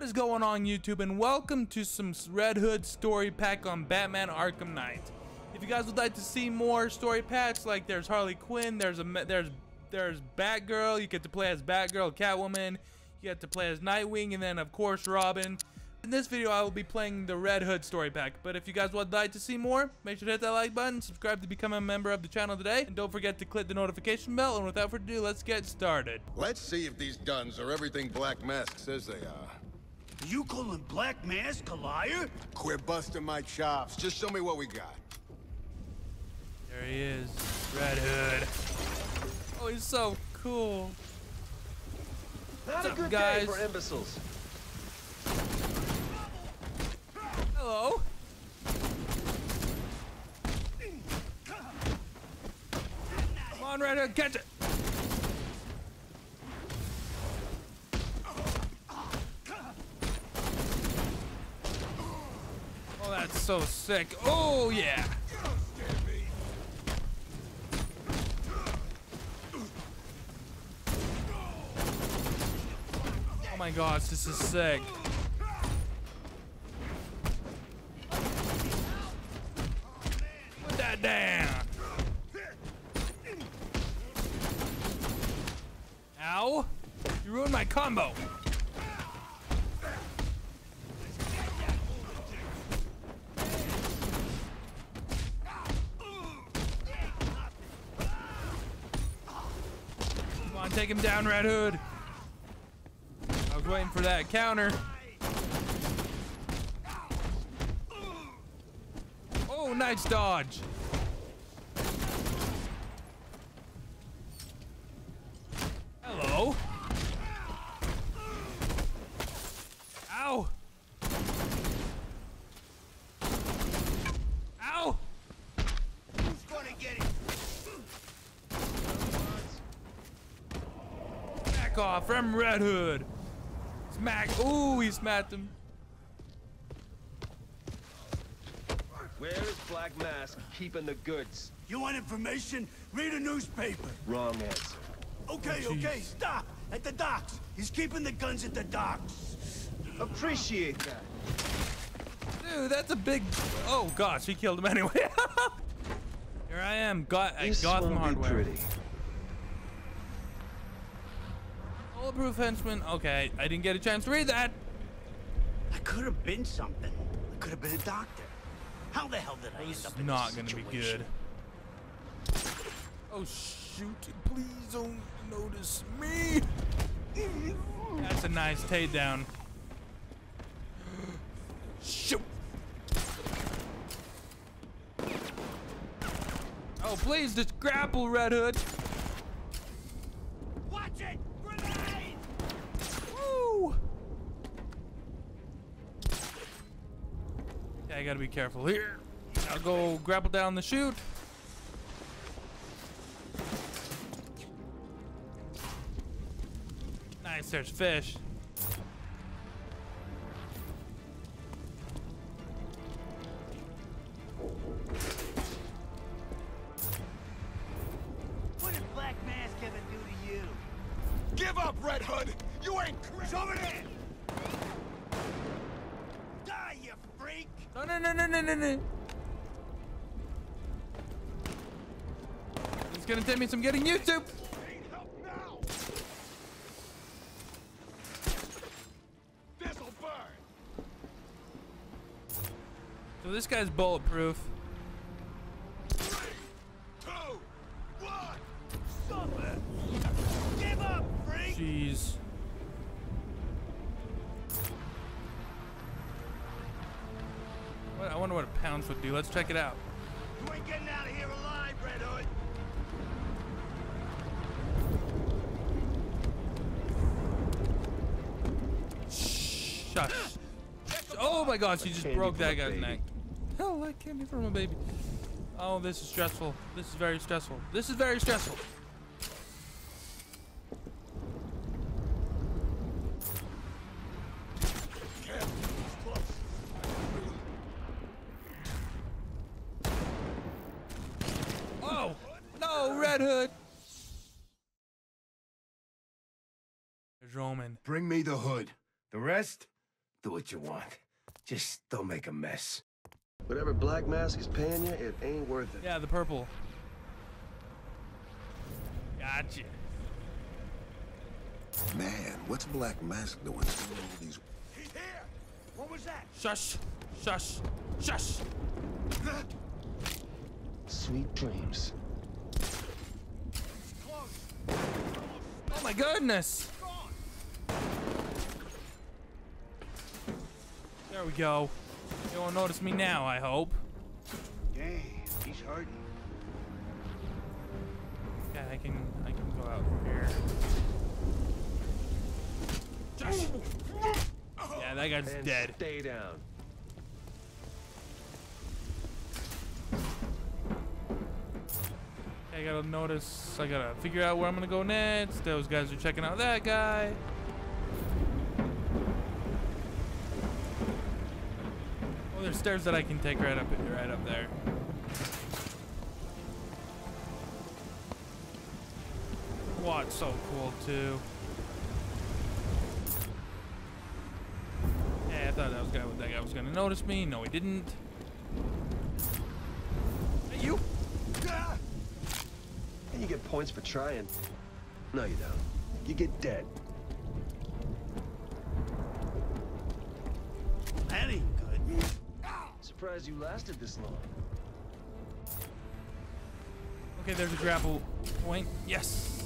What is going on YouTube and welcome to some Red Hood story pack on Batman Arkham Knight. If you guys would like to see more story packs like there's Harley Quinn, there's a there's there's Batgirl, you get to play as Batgirl, Catwoman, you get to play as Nightwing and then of course Robin. In this video I will be playing the Red Hood story pack, but if you guys would like to see more, make sure to hit that like button, subscribe to become a member of the channel today, and don't forget to click the notification bell, and without further ado, let's get started. Let's see if these guns are everything Black Mask says they are. You calling Black Mask a liar? Quit busting my chops. Just show me what we got. There he is, Red Hood. Oh, he's so cool. Not What's a up, good guys? day for imbeciles. Hello. Come on, Red Hood, catch it. That's so sick. Oh, yeah. Oh my gosh, this is sick. Put that down. Ow. You ruined my combo. Come on, take him down, Red Hood. I was waiting for that counter. Oh, nice dodge. Hello. Ow. Ow. Who's gonna get it? Back off from Red Hood. Smack. Ooh, he smacked him. Where is Black Mask keeping the goods? You want information? Read a newspaper. Wrong answer. Okay, Oh, okay, stop. At the docks. He's keeping the guns at the docks. Appreciate that. Dude, that's a big. Oh gosh, he killed him anyway. Here I am, got at This Gotham won't be Hardware. pretty. Bulletproof henchman. Okay, I didn't get a chance to read that. I could have been something. I could have been a doctor. How the hell did I end up in not this gonna be good. Oh shoot! Please don't notice me. That's a nice takedown. Shoot! Oh please, just grapple, Red Hood. Careful here. I'll go grapple down the chute. Nice, there's fish. No, no, no, no, no. It's gonna take me some getting used to. Need help now! This'll burn! So this guy's bulletproof. Pounce. Let's check it out. You ain't getting out of here alive, Red Hood! Shush. Oh my gosh, he just broke that guy's baby. neck. Oh, like candy from a baby. Oh, this is stressful. This is very stressful. This is very stressful. Oh, no, Red Hood. There's Roman. Bring me the hood. The rest, Do what you want. Just don't make a mess. Whatever Black Mask is paying you, it ain't worth it. Yeah, the purple. Gotcha. Man, what's Black Mask doing? Stealing all these He's here! What was that? Shush. Shush. Shush. Sweet dreams. Close. Oh my goodness. There we go. You won't notice me now, I hope. Dang, he's hurting. Yeah, I can I can go out from here. Josh. Yeah, that guy's And dead. stay down. I gotta notice. I gotta figure out where I'm gonna go next. Those guys are checking out that guy. There's stairs that I can take right up, right up there. Watch so cool too. Yeah, I thought that was guy that guy was gonna notice me. No, he didn't. Hey, you. And you get points for trying. No, you don't. You get dead. Surprised you lasted this long. Okay, there's a grapple point. Yes.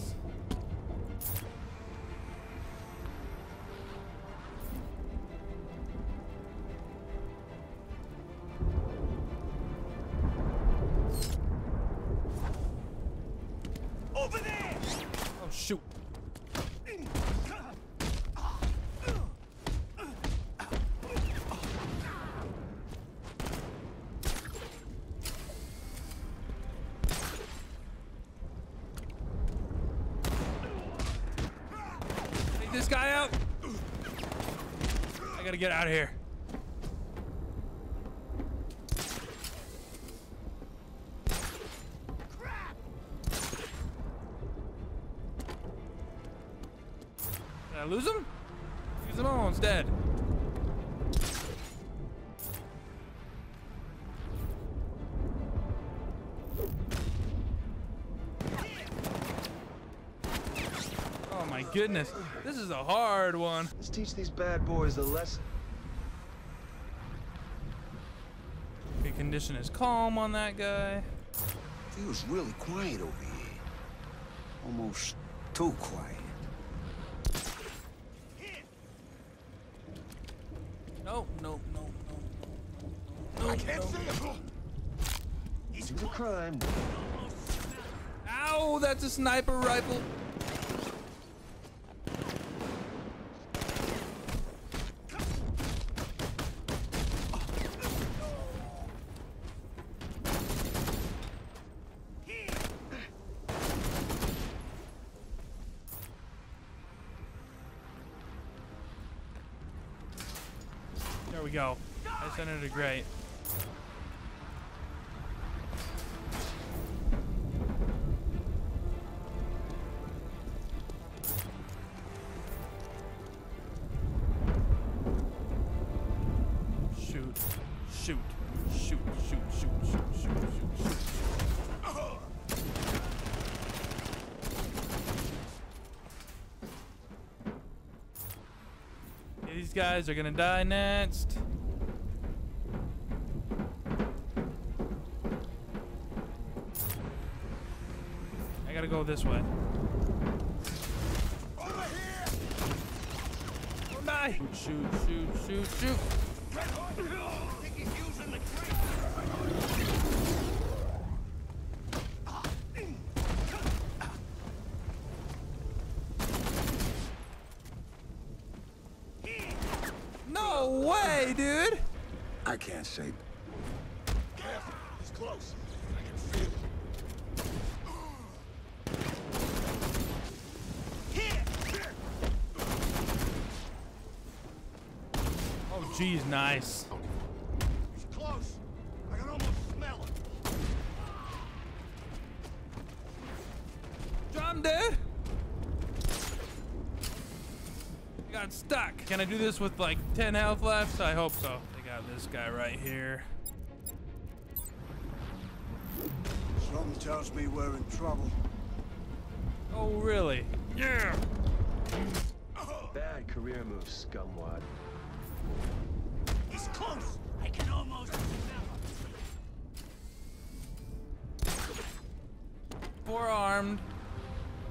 This guy out. I gotta get out of here. Did I lose him? He's almost dead. Oh goodness. This is a hard one. Let's teach these bad boys a lesson. The condition is calm on that guy. He was really quiet over here. Almost too quiet. No, no, no, no, no, no, I can't no. see him. Do the crime. Ow, that's a sniper rifle. There we go. I sent it a great. Guys are gonna die next. I gotta go this way. Over here! Shoot, shoot, shoot, shoot. Red Hood! Think he's using the tree? No way, dude! I can't say. Careful, he's close. I can feel it. Here! Oh, geez, nice. He's close. I can almost smell him. John dead. I got got stuck. Can I do this with like 10 health left? I hope so. They got this guy right here. Something tells me we're in trouble. Oh, really? Yeah. Bad career move, scumwad. He's close. I can almost smell Four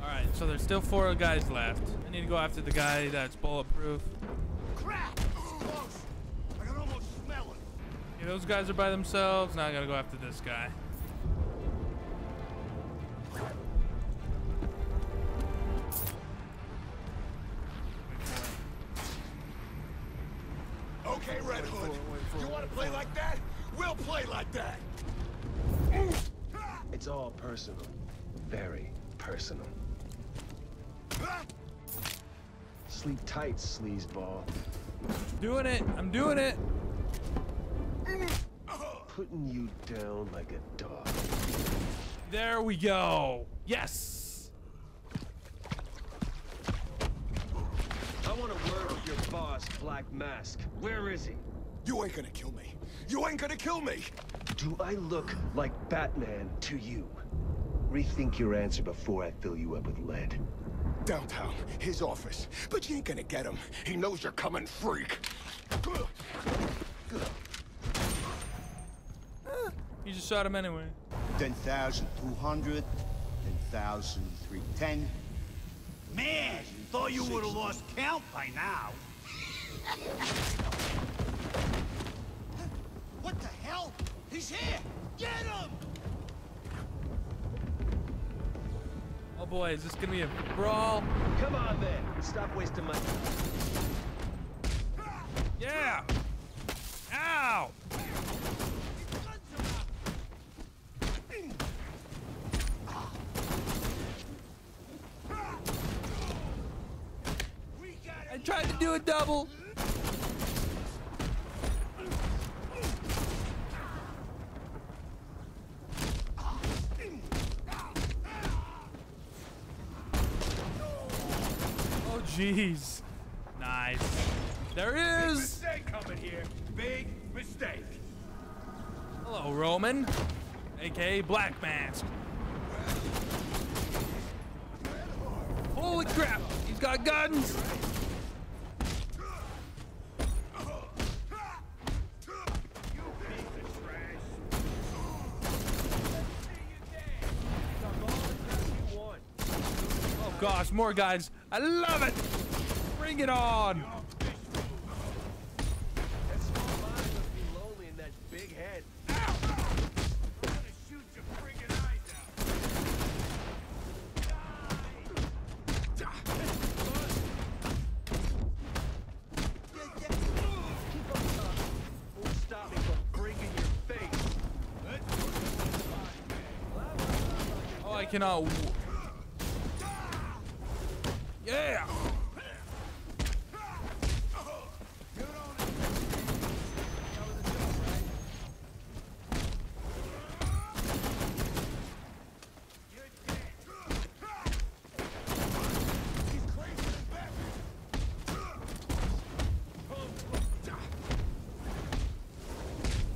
armed. All right, so there's still four guys left. I need to go after the guy that's bulletproof. Crap! Close. I can almost smell it. Okay, those guys are by themselves. Now I gotta go after this guy. Putting you down like a dog. There we go. Yes. I want to word with your boss, Black Mask. Where is he? You ain't gonna kill me. You ain't gonna kill me. Do I look like Batman to you? Rethink your answer before I fill you up with lead. Downtown, his office. But you ain't gonna get him. He knows you're coming, freak. You just shot him anyway. 10,200, 10,310. Man, thought you would have lost count by now. what the hell? He's here! Get him! Oh boy, is this gonna be a brawl? Come on, then. Stop wasting my... Yeah. Ow. I tried to do a double. Oh, jeez. Nice. There is. Mistake coming here. Big mistake. Hello, Roman. AKA Black Mask. Holy crap! He's got guns! Oh gosh, more guys. I love it! Bring it on! Oh, that small body must be lonely in that big head. Won't stop me from bringing your face. Oh, I cannot. w- Yeah!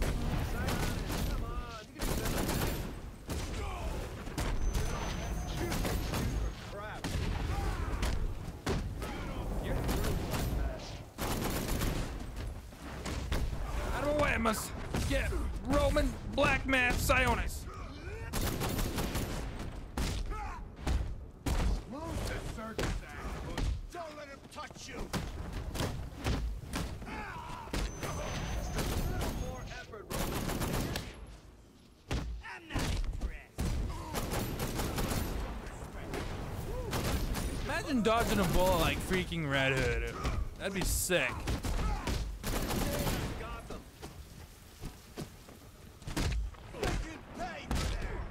Come on, you can do better. Crap. You're through, Black Mask. Must get Roman Black Mask Sionis. Imagine dodging a bullet like freaking Red Hood. That'd be sick. Got them. You can pay for that.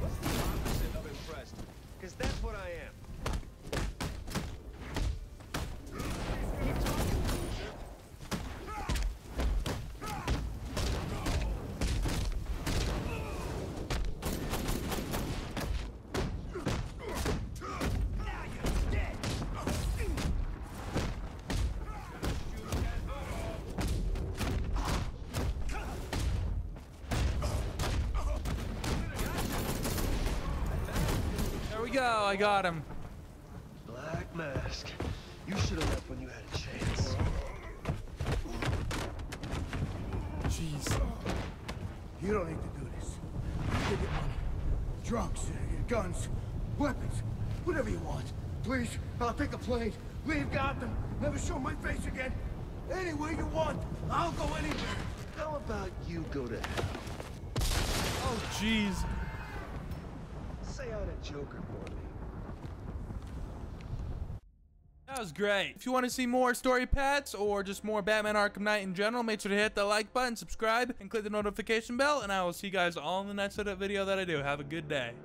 What's the opposite of impressed? Because that's what I am. we go. I got him. Black Mask. You should have left when you had a chance. Jeez. You don't need to do this. You get money. Drugs, guns, weapons, whatever you want. Please, I'll take a plane, leave Gotham, never show my face again. Anywhere you want, I'll go anywhere. How about you go to hell? Oh, jeez. Say out a Joker for me. That was great. If you want to see more story pets or just more Batman Arkham Knight in general, make sure to hit the like button, subscribe, and click the notification bell, and I will see you guys all in the next video that I do. Have a good day.